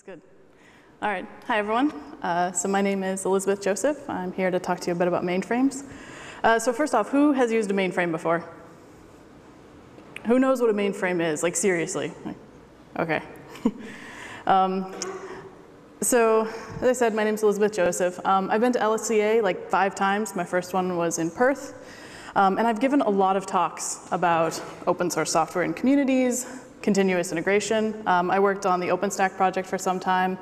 Looks good. All right. Hi, everyone. Uh, so my name is Elizabeth Joseph. I'm here to talk to you a bit about mainframes. Uh, so first off, who has used a mainframe before? Who knows what a mainframe is? Like seriously? Okay. um, so as I said, my name is Elizabeth Joseph. Um, I've been to LCA like five times. My first one was in Perth. Um, and I've given a lot of talks about open source software in communities, continuous integration. Um, I worked on the OpenStack project for some time.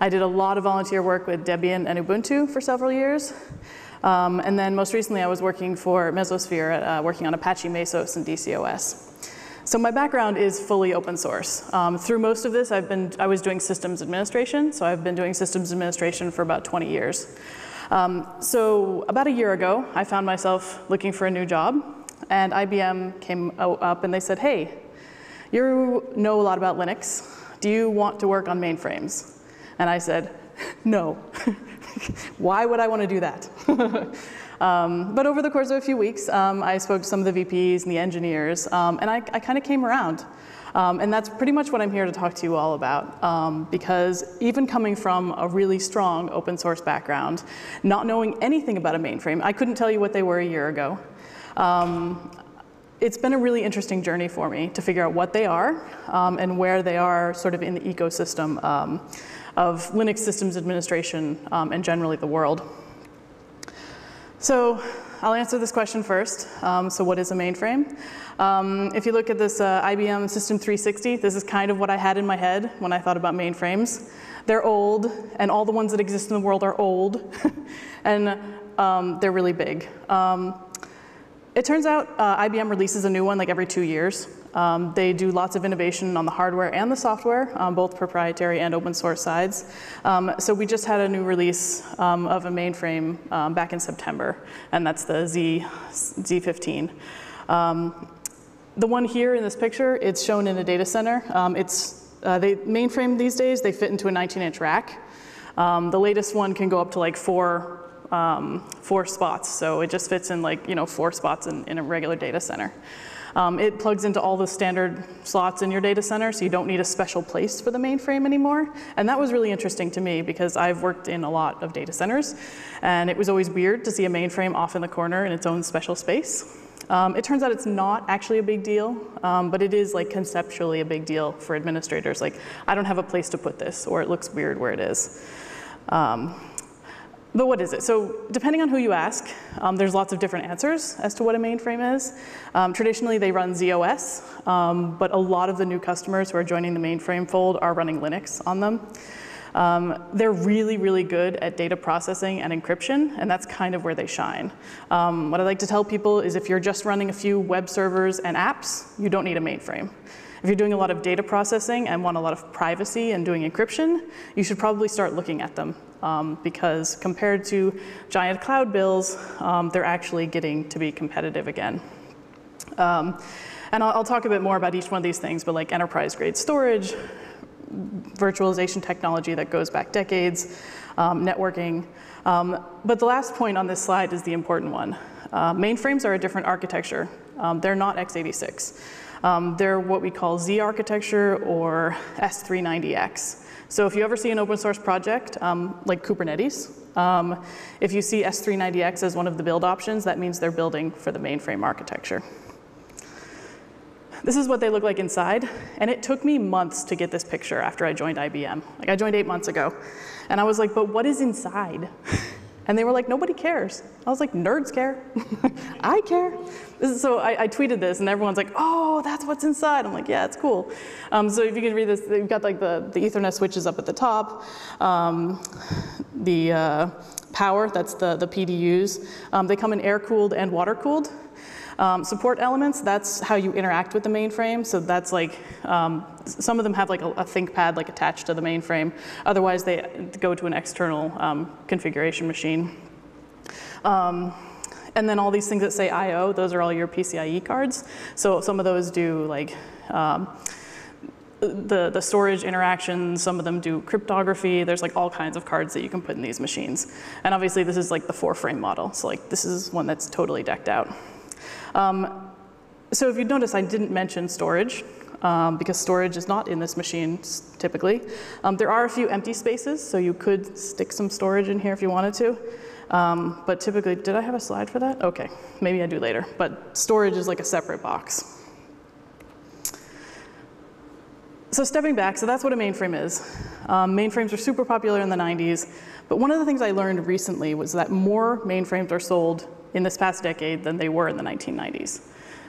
I did a lot of volunteer work with Debian and Ubuntu for several years. Um, and then most recently I was working for Mesosphere, uh, working on Apache Mesos and DCOS. So my background is fully open source. Um, through most of this, I've been, I was doing systems administration, so I've been doing systems administration for about 20 years. Um, so about a year ago, I found myself looking for a new job, and IBM came up and they said, hey, you know a lot about Linux. Do you want to work on mainframes? And I said, no. Why would I want to do that? um, but over the course of a few weeks, um, I spoke to some of the VPs and the engineers, um, and I, I kind of came around. Um, and that's pretty much what I'm here to talk to you all about. Um, because even coming from a really strong open source background, not knowing anything about a mainframe, I couldn't tell you what they were a year ago. Um, it's been a really interesting journey for me to figure out what they are um, and where they are sort of in the ecosystem um, of Linux systems administration um, and generally the world. So I'll answer this question first. Um, so what is a mainframe? Um, if you look at this uh, IBM System 360, this is kind of what I had in my head when I thought about mainframes. They're old, and all the ones that exist in the world are old, and um, they're really big. Um, it turns out uh, IBM releases a new one like every two years. Um, they do lots of innovation on the hardware and the software, um, both proprietary and open source sides. Um, so we just had a new release um, of a mainframe um, back in September, and that's the Z, Z15. Um, the one here in this picture, it's shown in a data center. it's uh, they mainframe these days, they fit into a 19-inch rack. the latest one can go up to like four um, four spots. So it just fits in like, you know, four spots in, in a regular data center. Um, it plugs into all the standard slots in your data center, so you don't need a special place for the mainframe anymore. And that was really interesting to me because I've worked in a lot of data centers, and it was always weird to see a mainframe off in the corner in its own special space. Um, it turns out it's not actually a big deal, um, but it is like conceptually a big deal for administrators. Like, I don't have a place to put this, or it looks weird where it is. Um, but what is it? So depending on who you ask, um, there's lots of different answers as to what a mainframe is. Um, traditionally, they run ZOS, um, but a lot of the new customers who are joining the mainframe fold are running Linux on them. Um, they're really, really good at data processing and encryption, and that's kind of where they shine. Um, what I like to tell people is if you're just running a few web servers and apps, you don't need a mainframe. If you're doing a lot of data processing and want a lot of privacy and doing encryption, you should probably start looking at them um, because compared to giant cloud bills, um, they're actually getting to be competitive again. Um, and I'll, I'll, talk a bit more about each one of these things, but like enterprise grade storage, virtualization technology that goes back decades, um, networking. Um, but the last point on this slide is the important one. Uh, mainframes are a different architecture. Um, they're not x86. They're what we call Z architecture or S390X. So if you ever see an open source project um, like Kubernetes, um, if you see S390X as one of the build options, that means they're building for the mainframe architecture. This is what they look like inside, and it took me months to get this picture after I joined IBM. Like I joined eight months ago, and I was like, but what is inside? And they were like, nobody cares. I was like, nerds care. I care. So I, I, tweeted this, and everyone's like, oh, that's what's inside. I'm like, yeah, it's cool. Um, so if you can read this, they've got like the, the Ethernet switches up at the top, um, the uh, power, that's the, the PDUs. Um, they come in air-cooled and water-cooled. Um, support elements, that's how you interact with the mainframe. So that's like, um, some of them have like a, a, ThinkPad like attached to the mainframe. Otherwise they go to an external um, configuration machine. Um, and then all these things that say I.O., those are all your PCIe cards. So some of those do like, um, the, the storage interactions, some of them do cryptography. There's like all kinds of cards that you can put in these machines. And obviously this is like the four frame model. So like this is one that's totally decked out. Um, so if you notice, I didn't mention storage. um, because storage is not in this machine typically. Um, there are a few empty spaces, so you could stick some storage in here if you wanted to. Um, but typically, did I have a slide for that? Okay, maybe I do later. But storage is like a separate box. So stepping back, so that's what a mainframe is. Um, mainframes were super popular in the 90s, but one of the things I learned recently was that more mainframes are sold in this past decade than they were in the 1990s.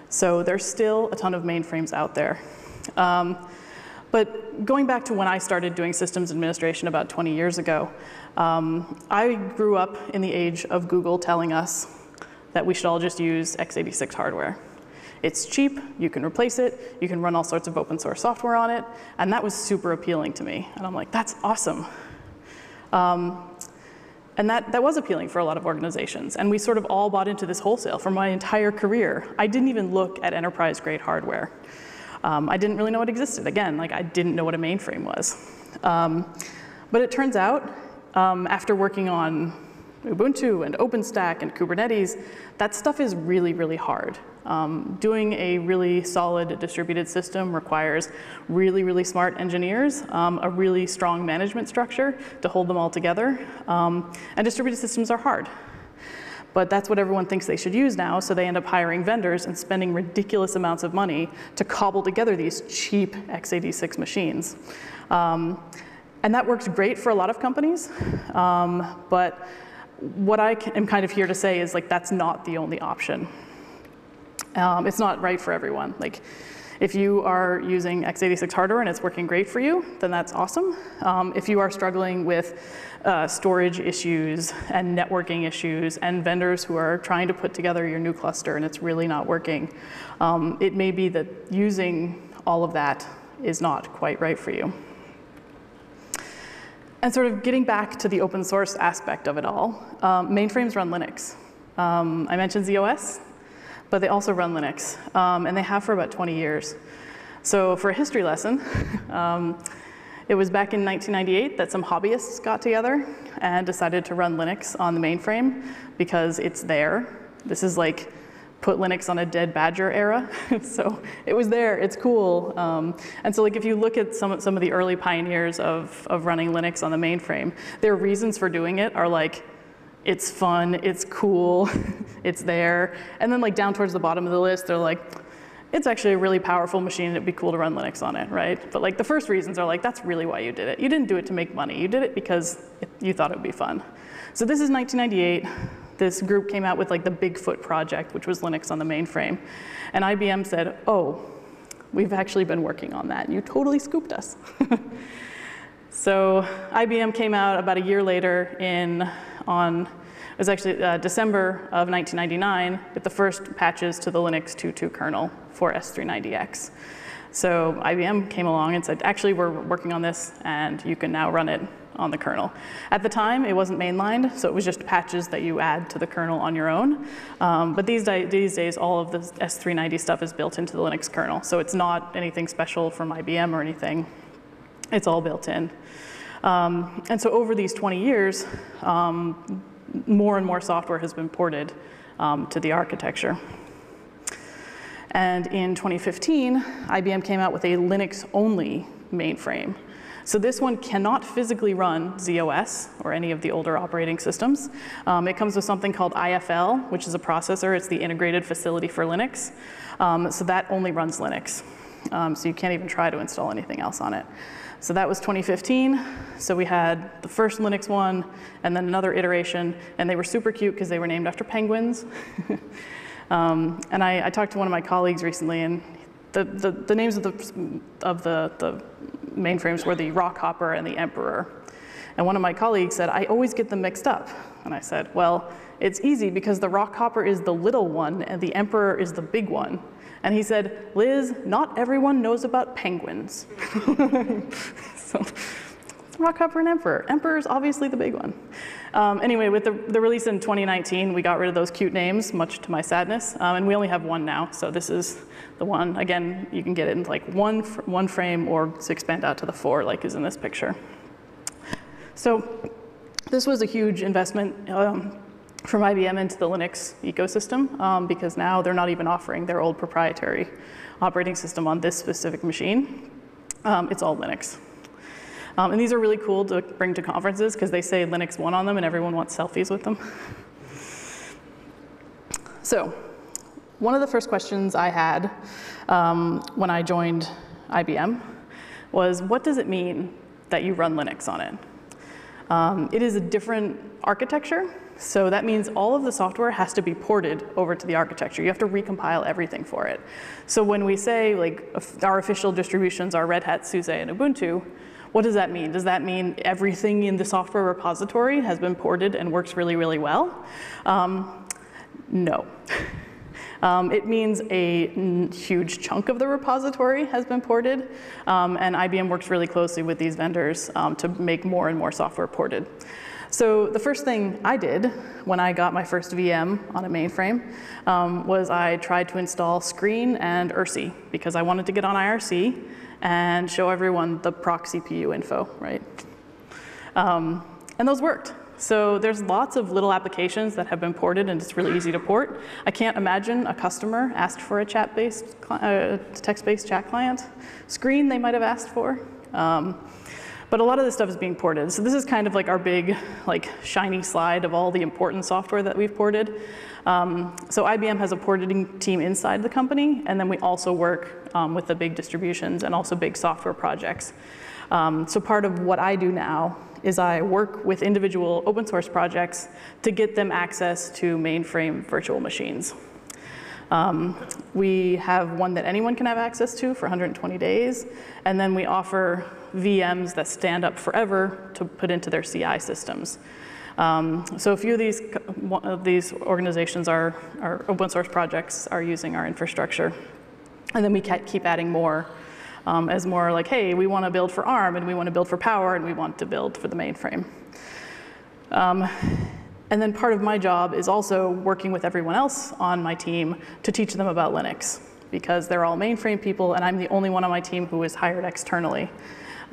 So there's still a ton of mainframes out there. Um, but going back to when I started doing systems administration about 20 years ago, um, I grew up in the age of Google telling us that we should all just use x86 hardware. It's cheap, you can replace it, you can run all sorts of open source software on it, and that was super appealing to me. And I'm like, that's awesome. Um, and that, that was appealing for a lot of organizations. And we sort of all bought into this wholesale for my entire career. I didn't even look at enterprise grade hardware. Um, I didn't really know it existed. Again, like I didn't know what a mainframe was. Um, but it turns out, um, after working on Ubuntu and OpenStack and Kubernetes, that stuff is really, really hard. Um, doing a really solid distributed system requires really, really smart engineers, um, a really strong management structure to hold them all together. Um, and distributed systems are hard. But that's what everyone thinks they should use now, so they end up hiring vendors and spending ridiculous amounts of money to cobble together these cheap x86 machines. Um, and that works great for a lot of companies, um, but what I am kind of here to say is like that's not the only option. Um, it's not right for everyone. Like, if you are using x86 hardware and it's working great for you, then that's awesome. Um, if you are struggling with uh, storage issues and networking issues and vendors who are trying to put together your new cluster and it's really not working, um, it may be that using all of that is not quite right for you. And sort of getting back to the open source aspect of it all, um, mainframes run Linux. Um, I mentioned ZOS but they also run Linux, um, and they have for about 20 years. So for a history lesson, um, it was back in 1998 that some hobbyists got together and decided to run Linux on the mainframe because it's there. This is like put Linux on a dead Badger era. so it was there, it's cool. Um, and so like if you look at some, some of the early pioneers of, of running Linux on the mainframe, their reasons for doing it are like, it's fun, it's cool, it's there. And then like down towards the bottom of the list, they're like, it's actually a really powerful machine, and it'd be cool to run Linux on it, right? But like the first reasons are like, that's really why you did it. You didn't do it to make money, you did it because you thought it would be fun. So this is 1998. This group came out with like the Bigfoot project, which was Linux on the mainframe. And IBM said, oh, we've actually been working on that. You totally scooped us. so IBM came out about a year later in on, it was actually uh, December of 1999 with the first patches to the Linux 2.2 kernel for S390X. So IBM came along and said, actually, we're working on this, and you can now run it on the kernel. At the time, it wasn't mainlined, so it was just patches that you add to the kernel on your own. Um, but these, these days, all of the S390 stuff is built into the Linux kernel, so it's not anything special from IBM or anything. It's all built in. Um, and so over these 20 years, um, more and more software has been ported um, to the architecture. And in 2015, IBM came out with a Linux-only mainframe. So this one cannot physically run ZOS or any of the older operating systems. Um, it comes with something called IFL, which is a processor. It's the integrated facility for Linux. Um, so that only runs Linux. Um, so you can't even try to install anything else on it. So that was 2015. So we had the first LinuxONE and then another iteration, and they were super cute because they were named after penguins. um, and I, I, talked to one of my colleagues recently, and the, the, the names of, the, of the, the mainframes were the Rockhopper and the Emperor. And one of my colleagues said, I always get them mixed up. And I said, well, it's easy because the Rockhopper is the little one and the Emperor is the big one. And he said, Liz, not everyone knows about penguins. so, Rockhopper and Emperor. Emperor is obviously the big one. Um, anyway, with the, the, release in 2019, we got rid of those cute names, much to my sadness, um, and we only have one now. So this is the one. Again, you can get it in like one, one frame or expand out to the four, like is in this picture. So this was a huge investment. Um, from IBM into the Linux ecosystem um, because now they're not even offering their old proprietary operating system on this specific machine. Um, it's all Linux. Um, and these are really cool to bring to conferences because they say LinuxONE on them and everyone wants selfies with them. so one of the first questions I had um, when I joined IBM was, what does it mean that you run Linux on it? Um, it is a different architecture, so that means all of the software has to be ported over to the architecture. You have to recompile everything for it. So when we say like our official distributions are Red Hat, SUSE, and Ubuntu, what does that mean? Does that mean everything in the software repository has been ported and works really, really well? Um, no. Um, it means a huge chunk of the repository has been ported, um, and IBM works really closely with these vendors um, to make more and more software ported. So the first thing I did when I got my first VM on a mainframe um, was I tried to install Screen and IRC because I wanted to get on IRC and show everyone the proc CPU info, right? Um, and those worked. So there's lots of little applications that have been ported and it's really easy to port. I can't imagine a customer asked for a chat-based, uh, text-based chat client. Screen they might have asked for. Um, but a lot of this stuff is being ported. So this is kind of like our big, like shiny slide of all the important software that we've ported. Um, so IBM has a porting team inside the company, and then we also work um, with the big distributions and also big software projects. Um, so part of what I do now is I work with individual open source projects to get them access to mainframe virtual machines. Um, we have one that anyone can have access to for 120 days, and then we offer VMs that stand up forever to put into their CI systems. Um, so a few of these, of these organizations are, are open source projects are using our infrastructure. And then we keep adding more um, as more like, hey, we want to build for ARM and we want to build for Power and we want to build for the mainframe. Um, and then part of my job is also working with everyone else on my team to teach them about Linux because they're all mainframe people and I'm the only one on my team who is hired externally.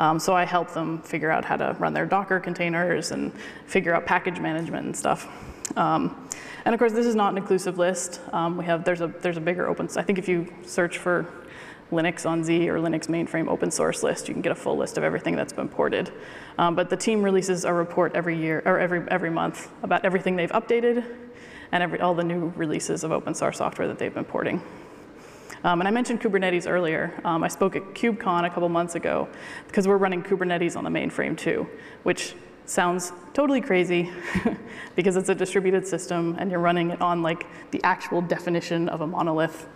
Um, so I help them figure out how to run their Docker containers and figure out package management and stuff. Um, and of course, this is not an inclusive list. Um, we have, there's a, there's a bigger open, I think if you search for Linux on Z or Linux mainframe open source list, you can get a full list of everything that's been ported. Um, but the team releases a report every year, or every, every month about everything they've updated and every, all the new releases of open source software that they've been porting. Um, and I mentioned Kubernetes earlier. Um, I spoke at KubeCon a couple months ago because we're running Kubernetes on the mainframe too, which sounds totally crazy because it's a distributed system and you're running it on like the actual definition of a monolith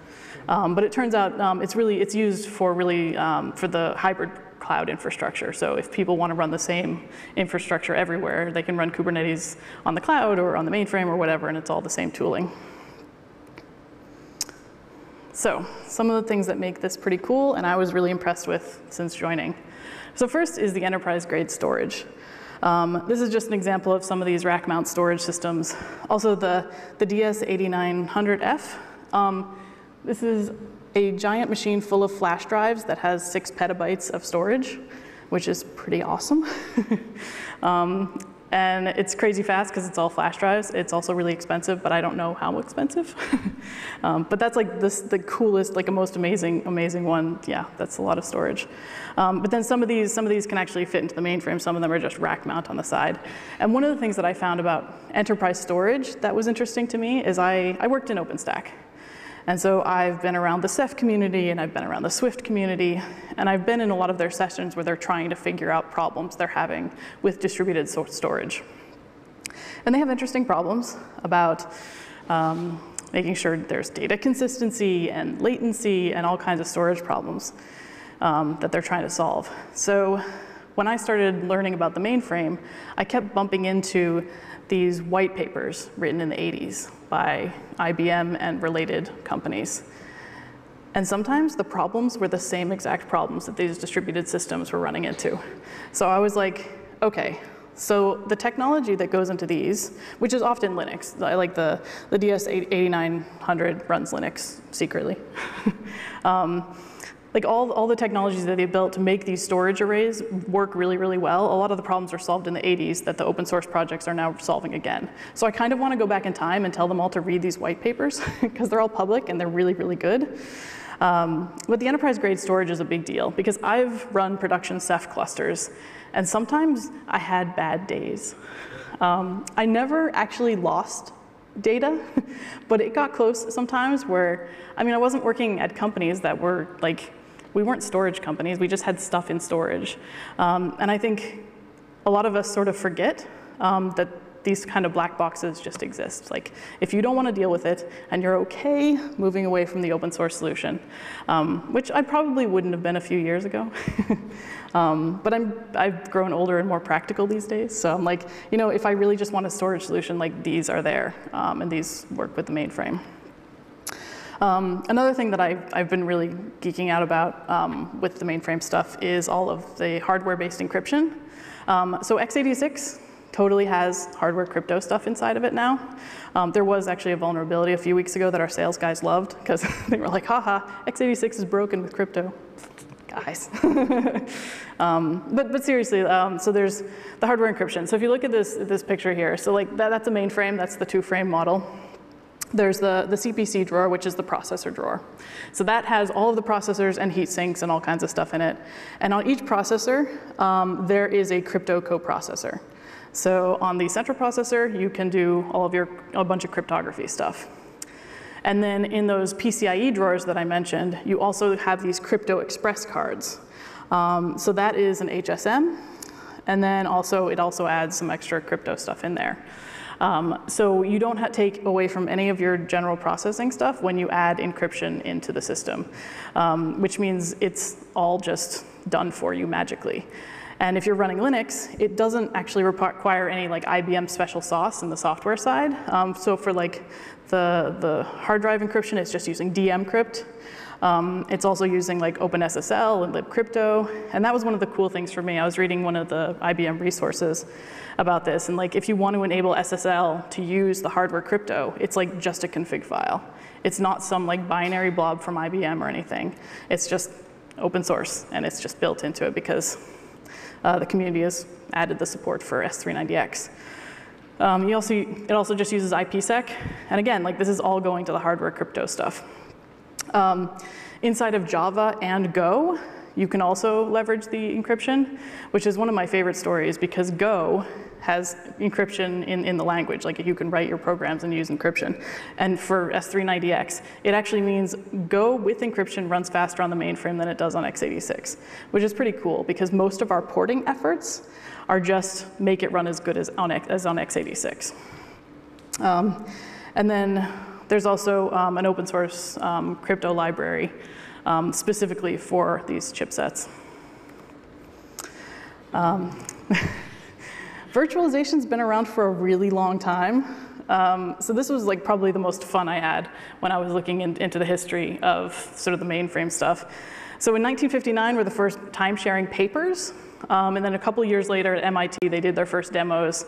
um, but it turns out um, it's really, it's used for really, um, for the hybrid cloud infrastructure. So if people want to run the same infrastructure everywhere, they can run Kubernetes on the cloud or on the mainframe or whatever, and it's all the same tooling. So some of the things that make this pretty cool, and I was really impressed with since joining. So first is the enterprise grade storage. Um, this is just an example of some of these rack mount storage systems. Also the, the DS8900F. Um, this is a giant machine full of flash drives that has six petabytes of storage, which is pretty awesome. um, and it's crazy fast because it's all flash drives. It's also really expensive, but I don't know how expensive. um, but that's like this, the coolest, like a most amazing, amazing one. Yeah, that's a lot of storage. Um, but then some of these, some of these can actually fit into the mainframe. Some of them are just rack mount on the side. And one of the things that I found about enterprise storage that was interesting to me is I, I worked in OpenStack. And so I've been around the Ceph community and I've been around the Swift community and I've been in a lot of their sessions where they're trying to figure out problems they're having with distributed storage. And they have interesting problems about um, making sure there's data consistency and latency and all kinds of storage problems um, that they're trying to solve. So when I started learning about the mainframe, I kept bumping into these white papers written in the 80s by IBM and related companies. And sometimes the problems were the same exact problems that these distributed systems were running into. So I was like, okay, so the technology that goes into these, which is often Linux, like the, the DS8900 runs Linux secretly. um, like all, all the technologies that they built to make these storage arrays work really, really well. A lot of the problems were solved in the 80s that the open source projects are now solving again. So I kind of want to go back in time and tell them all to read these white papers because they're all public and they're really, really good. Um, but the enterprise grade storage is a big deal because I've run production Ceph clusters and sometimes I had bad days. Um, I never actually lost data, but it got close sometimes where, I mean, I wasn't working at companies that were like, we weren't storage companies, we just had stuff in storage. Um, and I think a lot of us sort of forget um, that these kind of black boxes just exist. Like if you don't want to deal with it and you're okay moving away from the open source solution, um, which I probably wouldn't have been a few years ago. um, but I'm, I've grown older and more practical these days. So I'm like, you know, if I really just want a storage solution, like these are there um, and these work with the mainframe. Um, another thing that I've, I've, been really geeking out about um, with the mainframe stuff is all of the hardware-based encryption. Um, so x86 totally has hardware crypto stuff inside of it now. Um, there was actually a vulnerability a few weeks ago that our sales guys loved because they were like, haha, x86 is broken with crypto. Guys. um, but, but seriously, um, so there's the hardware encryption. So if you look at this, this picture here, so like that, that's a mainframe, that's the two frame model. There's the, the CPC drawer, which is the processor drawer. So that has all of the processors and heat sinks and all kinds of stuff in it. And on each processor, um, there is a crypto coprocessor. So on the central processor, you can do all of your, a bunch of cryptography stuff. And then in those PCIe drawers that I mentioned, you also have these crypto express cards. Um, so that is an HSM. And then also, it also adds some extra crypto stuff in there. Um, so you don't take away from any of your general processing stuff when you add encryption into the system, um, which means it's all just done for you magically. And if you're running Linux, it doesn't actually require any like IBM special sauce in the software side. Um, so for like the, the hard drive encryption, it's just using dmcrypt. Um, it's also using like OpenSSL and libcrypto. And that was one of the cool things for me. I was reading one of the IBM resources about this. And like if you want to enable SSL to use the hardware crypto, it's like just a config file. It's not some like binary blob from IBM or anything. It's just open source and it's just built into it because uh, the community has added the support for S390X. Um, also, it also just uses IPsec. And again, like this is all going to the hardware crypto stuff. Um, inside of Java and Go, you can also leverage the encryption, which is one of my favorite stories because Go has encryption in, in the language. Like you can write your programs and use encryption. And for S390X, it actually means Go with encryption runs faster on the mainframe than it does on x86, which is pretty cool because most of our porting efforts are just make it run as good as on, as on x86. Um, and then there's also um, an open source um, crypto library um, specifically for these chipsets. Um, Virtualization's been around for a really long time. Um, so this was like probably the most fun I had when I was looking in, into the history of sort of the mainframe stuff. So in 1959 were the first time-sharing papers, um, and then a couple years later at MIT they did their first demos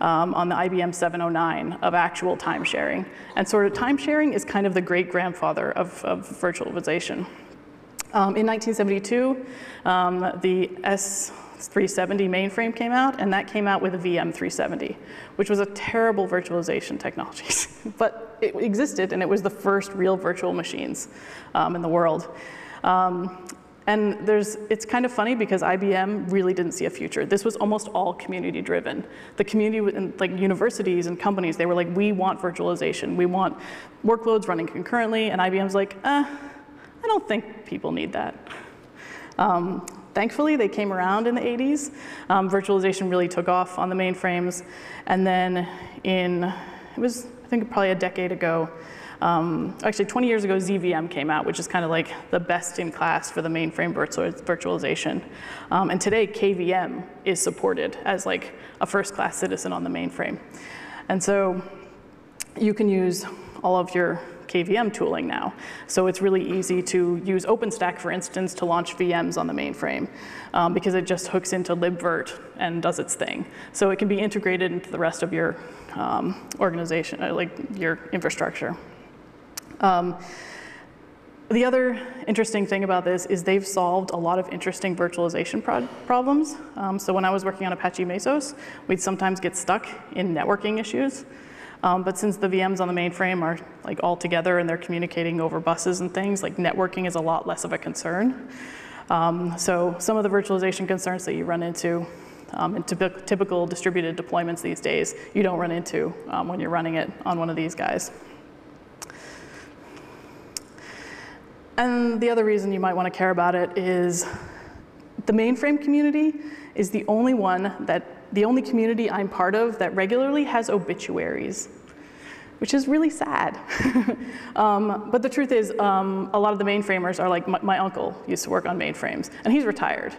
um, on the IBM 709 of actual time sharing. And sort of time sharing is kind of the great grandfather of, of virtualization. Um, in 1972, um, the S 370 mainframe came out, and that came out with a VM 370, which was a terrible virtualization technology. but it existed, and it was the first real virtual machines um, in the world. And there's, it's kind of funny because IBM really didn't see a future. This was almost all community driven. The community, like universities and companies, they were like, we want virtualization. We want workloads running concurrently. And IBM's like, eh, I don't think people need that. Um, Thankfully, they came around in the 80s. Um, virtualization really took off on the mainframes. And then in, it was, I think probably a decade ago, um, actually 20 years ago, ZVM came out, which is kind of like the best in class for the mainframe virtualization. Um, and today, KVM is supported as like a first class citizen on the mainframe. And so you can use all of your KVM tooling now. So it's really easy to use OpenStack, for instance, to launch VMs on the mainframe um, because it just hooks into libvirt and does its thing. So it can be integrated into the rest of your um, organization, uh, like your infrastructure. Um, The other interesting thing about this is they've solved a lot of interesting virtualization pro problems. Um, so when I was working on Apache Mesos, we'd sometimes get stuck in networking issues. Um, but since the VMs on the mainframe are like all together and they're communicating over buses and things, like networking is a lot less of a concern. Um, so some of the virtualization concerns that you run into um, in typical distributed deployments these days, you don't run into um, when you're running it on one of these guys. And the other reason you might want to care about it is the mainframe community is the only one that, the only community I'm part of that regularly has obituaries, which is really sad. um, but the truth is, um, a lot of the mainframers are like, my, my, uncle used to work on mainframes, and he's retired.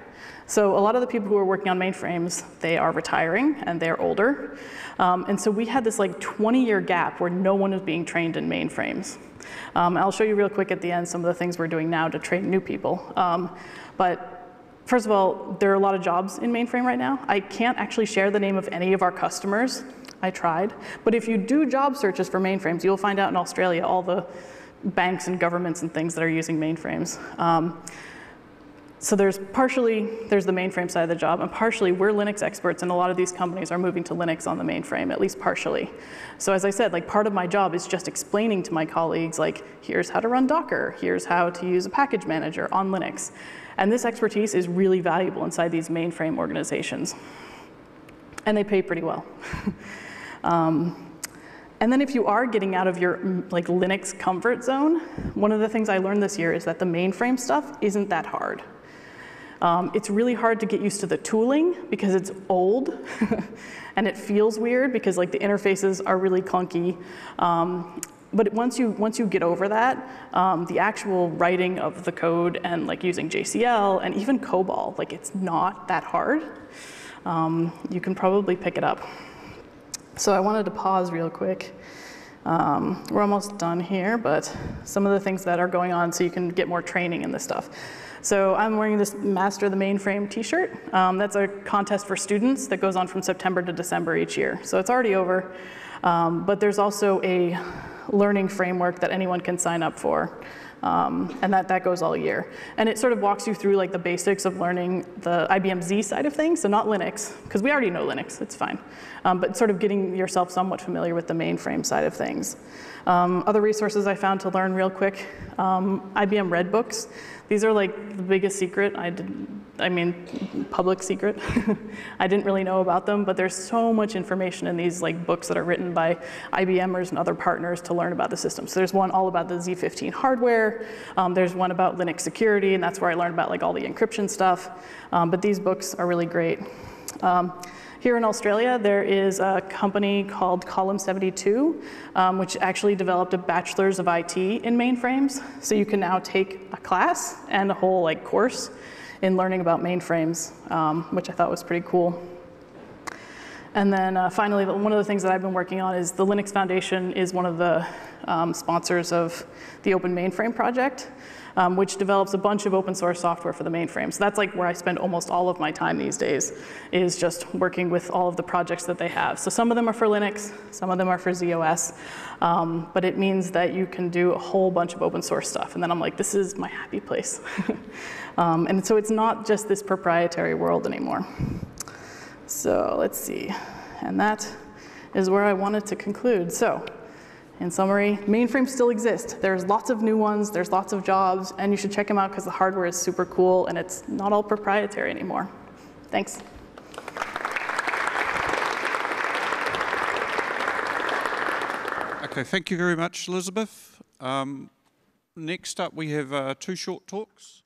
So a lot of the people who are working on mainframes, they are retiring, and they're older. Um, and so we had this like 20 year gap where no one was being trained in mainframes. Um, I'll show you real quick at the end some of the things we're doing now to train new people. Um, but first of all, there are a lot of jobs in mainframe right now. I can't actually share the name of any of our customers. I tried. But if you do job searches for mainframes, you'll find out in Australia all the banks and governments and things that are using mainframes. Um, so there's partially, there's the mainframe side of the job, and partially we're Linux experts, and a lot of these companies are moving to Linux on the mainframe, at least partially. So as I said, like part of my job is just explaining to my colleagues, like, here's how to run Docker, here's how to use a package manager on Linux. And this expertise is really valuable inside these mainframe organizations. And they pay pretty well. um, and then if you are getting out of your like Linux comfort zone, one of the things I learned this year is that the mainframe stuff isn't that hard. Um, it's really hard to get used to the tooling because it's old and it feels weird because like the interfaces are really clunky. Um, but once you, once you get over that, um, the actual writing of the code and like using JCL and even COBOL, like it's not that hard. Um, you can probably pick it up. So I wanted to pause real quick. Um, we're almost done here, but some of the things that are going on so you can get more training in this stuff. So I'm wearing this Master the Mainframe t-shirt. Um, that's a contest for students that goes on from September to December each year. So it's already over. Um, but there's also a learning framework that anyone can sign up for. Um, and that, that goes all year. And it sort of walks you through like the basics of learning the IBM Z side of things, so not Linux, because we already know Linux, it's fine. Um, but sort of getting yourself somewhat familiar with the mainframe side of things. Um, other resources I found to learn real quick, um, IBM Redbooks. These are like the biggest secret. I did, I mean, public secret. I didn't really know about them, but there's so much information in these like books that are written by IBMers and other partners to learn about the system. So there's one all about the Z15 hardware. Um, there's one about Linux security, and that's where I learned about like all the encryption stuff. Um, but these books are really great. Um, here in Australia, there is a company called Column 72, um, which actually developed a bachelor's of IT in mainframes. So you can now take a class and a whole like course in learning about mainframes, um, which I thought was pretty cool. And then uh, finally, one of the things that I've been working on is the Linux Foundation is one of the um, sponsors of the Open Mainframe project um, which develops a bunch of open source software for the mainframe. So that's like where I spend almost all of my time these days, is just working with all of the projects that they have. So some of them are for Linux, some of them are for ZOS, um, but it means that you can do a whole bunch of open source stuff. And then I'm like, this is my happy place. um, and so it's not just this proprietary world anymore. So let's see. And that is where I wanted to conclude. So in summary, mainframes still exist. There's lots of new ones, there's lots of jobs, and you should check them out because the hardware is super cool and it's not all proprietary anymore. Thanks. Okay, thank you very much, Elizabeth. Um, next up, we have uh, two short talks.